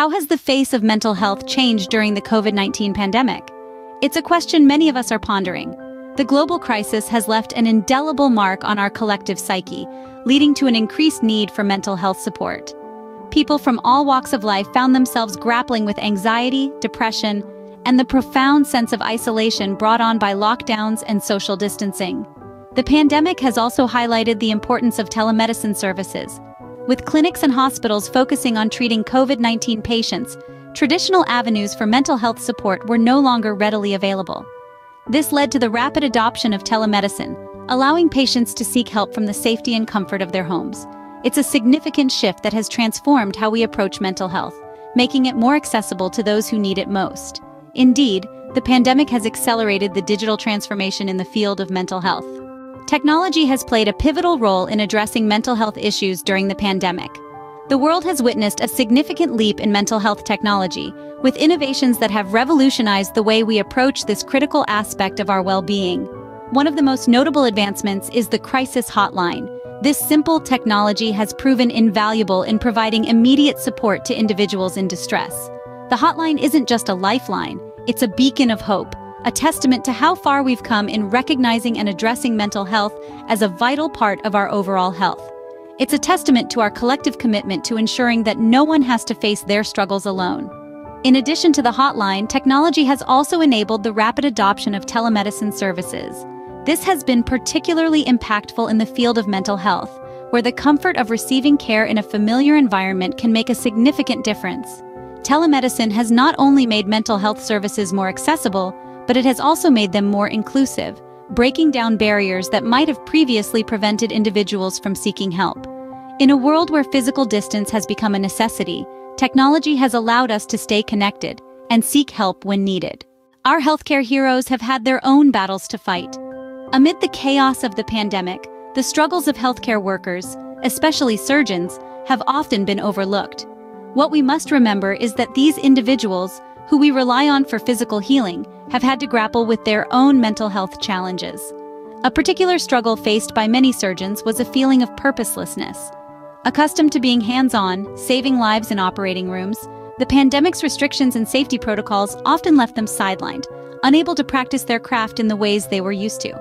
How has the face of mental health changed during the COVID-19 pandemic? It's a question many of us are pondering. The global crisis has left an indelible mark on our collective psyche, leading to an increased need for mental health support. People from all walks of life found themselves grappling with anxiety, depression, and the profound sense of isolation brought on by lockdowns and social distancing. The pandemic has also highlighted the importance of telemedicine services. With clinics and hospitals focusing on treating COVID-19 patients, traditional avenues for mental health support were no longer readily available. This led to the rapid adoption of telemedicine, allowing patients to seek help from the safety and comfort of their homes. It's a significant shift that has transformed how we approach mental health, making it more accessible to those who need it most. Indeed, the pandemic has accelerated the digital transformation in the field of mental health. Technology has played a pivotal role in addressing mental health issues during the pandemic. The world has witnessed a significant leap in mental health technology, with innovations that have revolutionized the way we approach this critical aspect of our well-being. One of the most notable advancements is the Crisis Hotline. This simple technology has proven invaluable in providing immediate support to individuals in distress. The hotline isn't just a lifeline, it's a beacon of hope, a testament to how far we've come in recognizing and addressing mental health as a vital part of our overall health. It's a testament to our collective commitment to ensuring that no one has to face their struggles alone. In addition to the hotline, technology has also enabled the rapid adoption of telemedicine services. This has been particularly impactful in the field of mental health, where the comfort of receiving care in a familiar environment can make a significant difference telemedicine has not only made mental health services more accessible, but it has also made them more inclusive, breaking down barriers that might have previously prevented individuals from seeking help. In a world where physical distance has become a necessity, technology has allowed us to stay connected and seek help when needed. Our healthcare heroes have had their own battles to fight. Amid the chaos of the pandemic, the struggles of healthcare workers, especially surgeons, have often been overlooked. What we must remember is that these individuals, who we rely on for physical healing, have had to grapple with their own mental health challenges. A particular struggle faced by many surgeons was a feeling of purposelessness. Accustomed to being hands-on, saving lives in operating rooms, the pandemic's restrictions and safety protocols often left them sidelined, unable to practice their craft in the ways they were used to.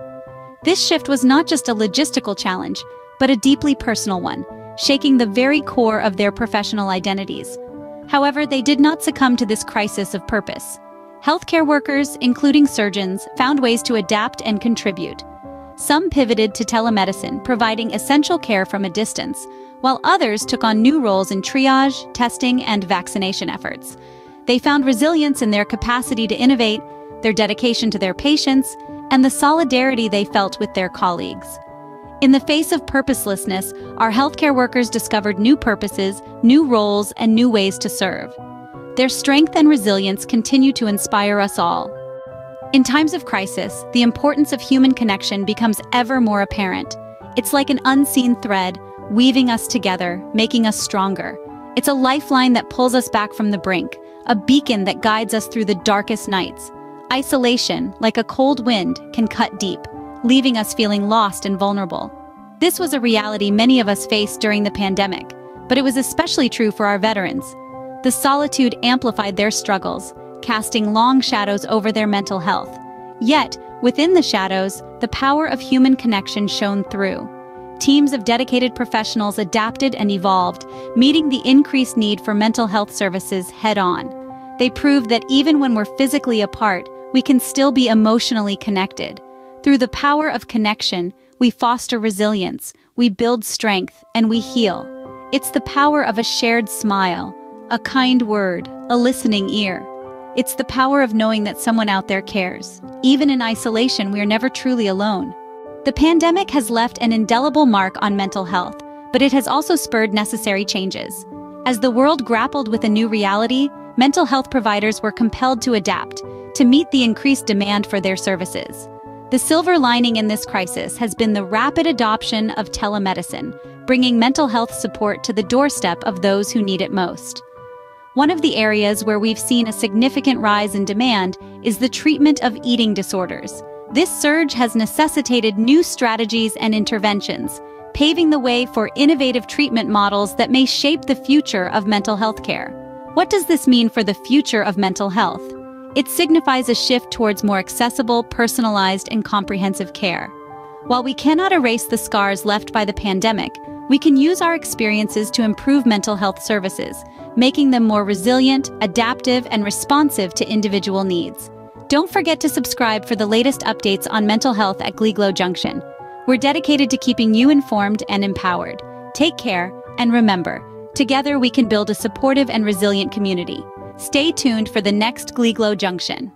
This shift was not just a logistical challenge, but a deeply personal one, shaking the very core of their professional identities. However, they did not succumb to this crisis of purpose. Healthcare workers, including surgeons, found ways to adapt and contribute. Some pivoted to telemedicine, providing essential care from a distance, while others took on new roles in triage, testing, and vaccination efforts. They found resilience in their capacity to innovate, their dedication to their patients, and the solidarity they felt with their colleagues. In the face of purposelessness, our healthcare workers discovered new purposes, new roles, and new ways to serve. Their strength and resilience continue to inspire us all. In times of crisis, the importance of human connection becomes ever more apparent. It's like an unseen thread, weaving us together, making us stronger. It's a lifeline that pulls us back from the brink, a beacon that guides us through the darkest nights. Isolation, like a cold wind, can cut deep, leaving us feeling lost and vulnerable. This was a reality many of us faced during the pandemic, but it was especially true for our veterans. The solitude amplified their struggles, casting long shadows over their mental health. Yet, within the shadows, the power of human connection shone through. Teams of dedicated professionals adapted and evolved, meeting the increased need for mental health services head-on. They proved that even when we're physically apart, we can still be emotionally connected. Through the power of connection, we foster resilience, we build strength, and we heal. It's the power of a shared smile, a kind word, a listening ear. It's the power of knowing that someone out there cares. Even in isolation, we are never truly alone. The pandemic has left an indelible mark on mental health, but it has also spurred necessary changes. As the world grappled with a new reality, mental health providers were compelled to adapt to meet the increased demand for their services. The silver lining in this crisis has been the rapid adoption of telemedicine, bringing mental health support to the doorstep of those who need it most. One of the areas where we've seen a significant rise in demand is the treatment of eating disorders. This surge has necessitated new strategies and interventions, paving the way for innovative treatment models that may shape the future of mental health care. What does this mean for the future of mental health? It signifies a shift towards more accessible, personalized, and comprehensive care. While we cannot erase the scars left by the pandemic, we can use our experiences to improve mental health services, making them more resilient, adaptive, and responsive to individual needs. Don't forget to subscribe for the latest updates on mental health at Gleeglow Junction. We're dedicated to keeping you informed and empowered. Take care, and remember, together we can build a supportive and resilient community. Stay tuned for the next Gleeglow Junction.